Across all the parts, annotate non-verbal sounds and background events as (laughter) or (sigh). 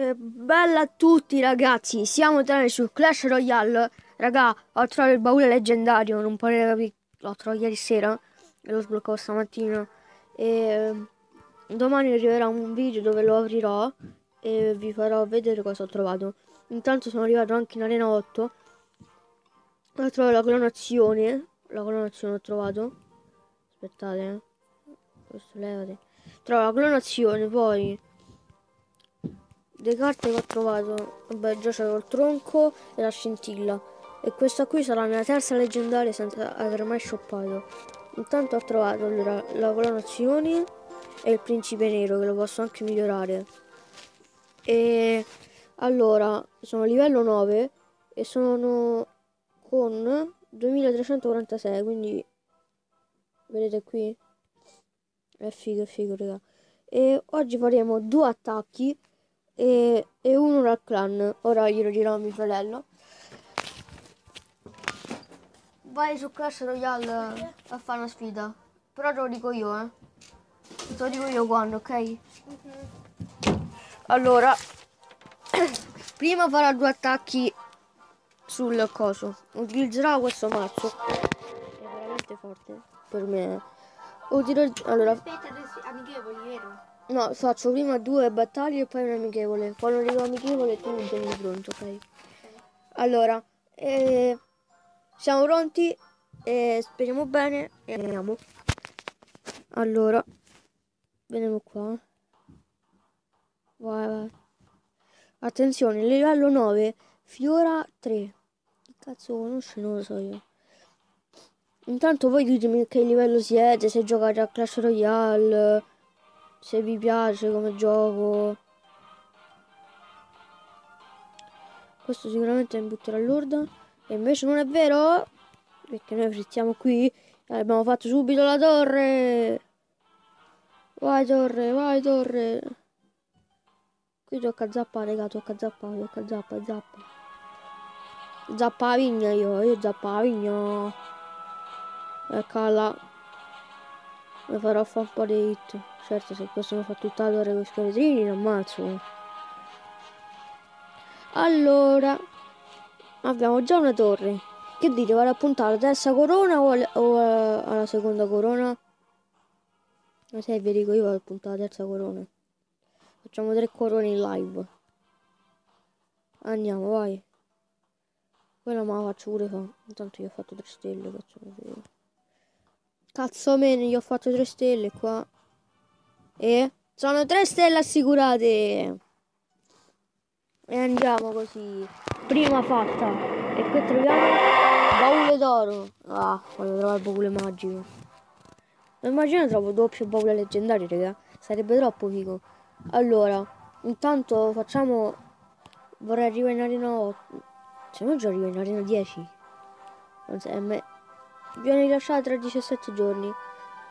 Eh, bella a tutti ragazzi, siamo tornati su Clash Royale. Raga, ho trovato il baule leggendario, non potete capire, l'ho trovato ieri sera e lo sbloccavo stamattina. E eh, domani arriverà un video dove lo aprirò e vi farò vedere cosa ho trovato. Intanto sono arrivato anche in Arena 8. Ho trovato la clonazione. La clonazione ho trovato. Aspettate, eh. Questo levate. Trovo la clonazione, poi le carte che ho trovato vabbè già c'avevo il tronco e la scintilla. E questa qui sarà la mia terza leggendaria senza aver mai shoppato. Intanto ho trovato allora, la colonazione e il principe nero che lo posso anche migliorare. E allora sono livello 9 e sono con 2346 quindi vedete qui? È figo è figo raga. E oggi faremo due attacchi e, e uno dal clan. Ora glielo dirò a mio fratello. Vai su Clash Royale a fare una sfida. Però te lo dico io, eh. Te lo dico io quando, ok? Mm -hmm. Allora, (coughs) prima farà due attacchi sul coso. Utilizzerà questo mazzo. È veramente forte per me. Utilizzerà... Allora... Aspetta, amichevoli, vero? No, faccio prima due battaglie e poi un amichevole. Quando arrivo amichevole tu mi tieni pronto, ok? Allora, eh, siamo pronti e speriamo bene e andiamo. Allora, vediamo qua. Vai, vai. Attenzione, livello 9, Fiora 3. Che cazzo conosce? Non lo so io. Intanto voi ditemi che livello siete, se giocate a Clash Royale se vi piace come gioco questo sicuramente mi butterà all'orda e invece non è vero? Perché noi frittiamo qui abbiamo fatto subito la torre. Vai torre vai torre. Qui tocca zappa raga tocca zappa tocca zappa zappa. Zappa vigna io io zappa la vigna. Eccola mi farò fare un po' di hit. Certo, se questo mi fa tutta torre con i scheletrini, non ammazzo. Allora, abbiamo già una torre. Che dite, vado a puntare alla terza corona o, alla, o alla seconda corona? Ma se vi dico io vado a puntare alla terza corona. Facciamo tre corone in live. Andiamo, vai. Quella me la faccio pure fa. Intanto io ho fatto tre stelle, facciamo vedere. Cazzo bene, gli ho fatto 3 stelle qua. E sono 3 stelle assicurate. E andiamo così. Prima fatta. E qui troviamo baule d'oro. Ah, voglio trovare il baule magico. Immagino trovo doppio baule leggendario, raga. Sarebbe troppo figo. Allora, intanto facciamo... Vorrei arrivare in arena 8. Se no già arrivo in arena 10. Non so, è me viene rilasciata tra 17 giorni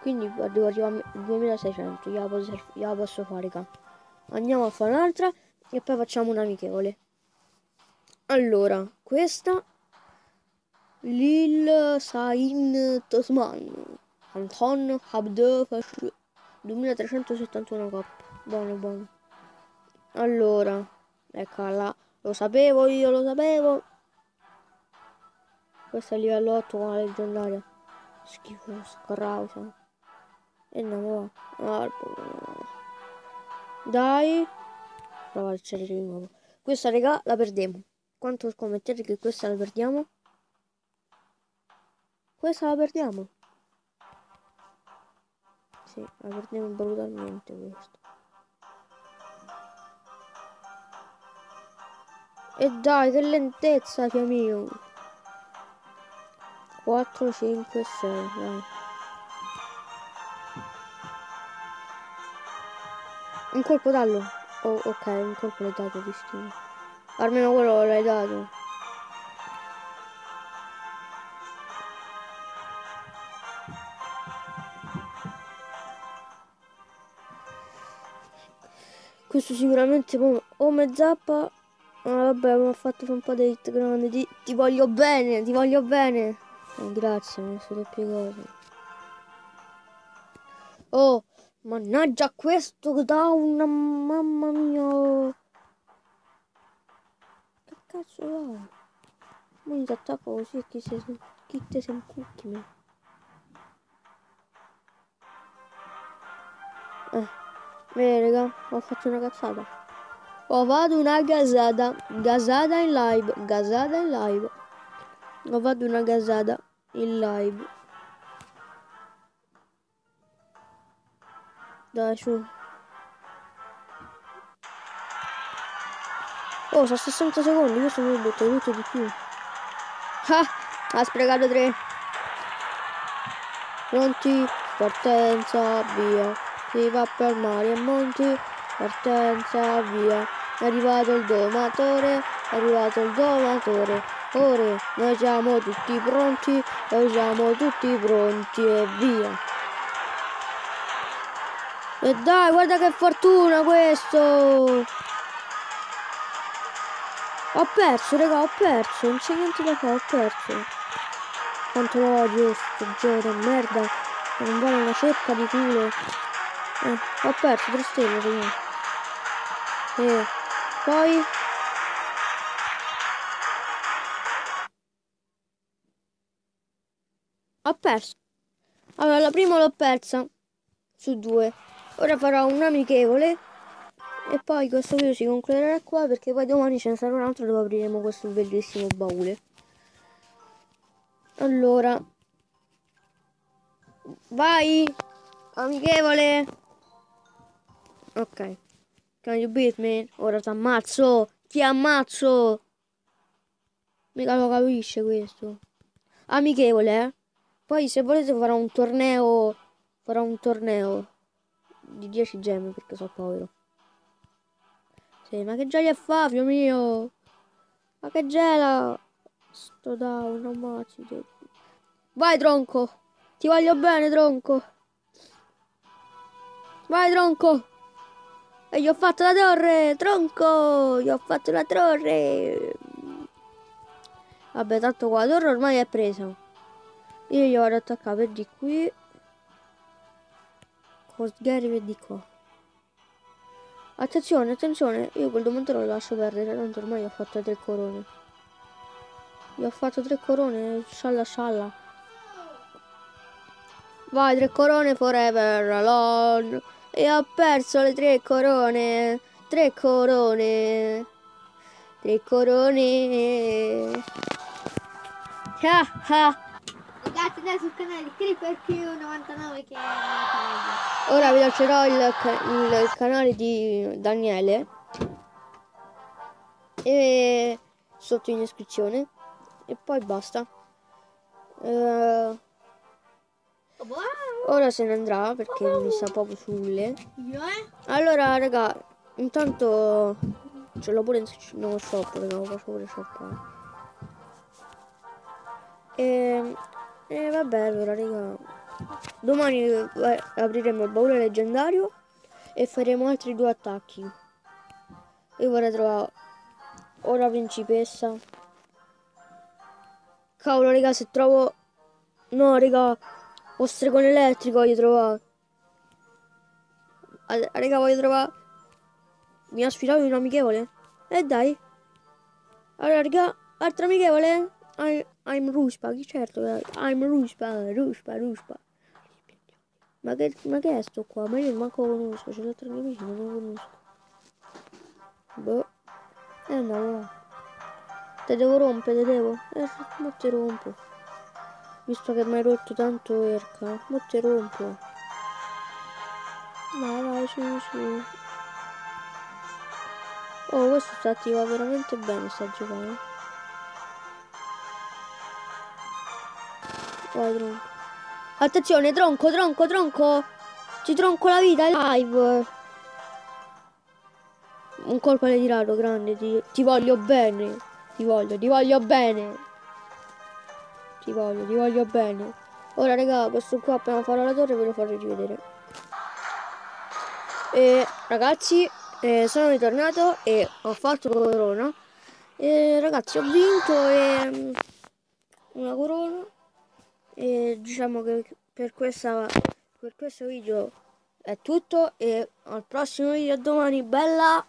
quindi arrivare a 2600 io la posso, io la posso fare qua andiamo a fare un'altra e poi facciamo un amichevole. Allora questa Lil Sain Tosman Anton Abde 2371 k buono buono allora eccola lo sapevo io lo sapevo questo è livello 8 con la leggendaria. Schifo, scrausa. E andiamo va. Dai. Prova il cerere di nuovo. Questa raga la perdiamo. Quanto scommettete che questa la perdiamo? Questa la perdiamo. Sì, la perdiamo brutalmente questa. E dai, che lentezza, figlio mio. 4, 5, 6, vai. Un colpo dallo. Oh, ok, un colpo l'hai dato di stile. Almeno quello l'hai dato. Questo sicuramente o me zappa. Ah, vabbè, mi ha fatto un po' di hit grande. Ti, ti voglio bene, ti voglio bene. Grazie, mi sono più cose. Oh, mannaggia questo che una mamma mia. cazzo vai? Mi ti attacco così e chi, se, chi te se incucchi me. Eh, bene raga, ho fatto una cazzata. Ho fatto una gasata, gasata in live, gasata in live. Ho fatto una gasata in live. Dai su. Oh, sono 60 secondi, questo mi butta tutto di più. Ah, ha sprecato 3. Pronti, partenza, via. Si va per mari e monti, partenza, via. È arrivato il domatore, è arrivato il domatore. Ora noi siamo tutti pronti, noi siamo tutti pronti e via. E dai, guarda che fortuna questo! Ho perso, raga, ho perso. Non c'è niente da fare, ho perso. Quanto lo odio sto gioco merda. Non vale una ceppa di culo. Eh, ho perso tre stelle, raga. E poi... perso. Allora, la prima l'ho persa. Su due. Ora farò un amichevole e poi questo video si concluderà qua perché poi domani ce ne sarà un altro dove apriremo questo bellissimo baule. Allora. Vai! Amichevole! Ok. Can you beat me? Ora ti ammazzo! Ti ammazzo! Mica lo capisce questo. Amichevole, eh? Poi se volete farò un torneo. Farò un torneo di 10 gemme perché sono povero. Sì, ma che gioia fa, figlio mio? Ma che gela? Sto down, ammazzati. Vai, tronco. Ti voglio bene, tronco. Vai, tronco. E gli ho fatto la torre, tronco. Gli ho fatto la torre. Vabbè, tanto qua la torre ormai è presa. Io gli vado ad attaccare di qui. Cosgary per di qua. Attenzione, attenzione, io quel domatore lo lascio perdere, tanto ormai ho fatto tre corone. Gli ho fatto tre corone, scialla scialla. Vai, tre corone forever alone. E ho perso le tre corone. Tre corone. Tre corone. Ah ah. Andate sul canale di Creeper Q99 che è Ora vi lascerò il, il canale di Daniele e sotto in descrizione e poi basta. Eh, ora se ne andrà perché mi sta proprio sulle. Eh? Allora, raga, intanto ce l'ho pure in no, shop, raga, lo faccio pure shoppare. E, e vabbè, allora, raga, domani eh, apriremo il baule leggendario e faremo altri due attacchi. Io vorrei trovare o la principessa. Cavolo, raga, se trovo... No, raga, ho stregone elettrico voglio trovare. Allora, raga, voglio trovare... Mi ha sfidato un amichevole? E dai. Allora, raga, altro amichevole? I, I'm Ruspa, certo, eh, I'm Ruspa, Ruspa, Ruspa. Ma che, ma che è sto qua? Ma io manco lo conosco, c'è l'altro nemici, ma non lo conosco. Boh. E andiamo là. Te devo rompere, te devo. Eh, ma te rompo. Visto che mi hai rotto tanto Erca, ma te rompo. Vai, vai, su, su. Oh, questo sta attiva veramente bene, sta giocando. Vai, tronco. Attenzione, tronco, tronco, tronco. Ci tronco la vita live. Un colpo alle tirato, grande. Ti, ti voglio bene. Ti voglio, ti voglio bene. Ti voglio, ti voglio bene. Ora, raga, questo qua appena farò la torre ve lo farò rivedere. E ragazzi, eh, sono ritornato e ho fatto corona. E ragazzi, ho vinto e mm, una corona. E diciamo che per, questa, per questo video è tutto e al prossimo video domani bella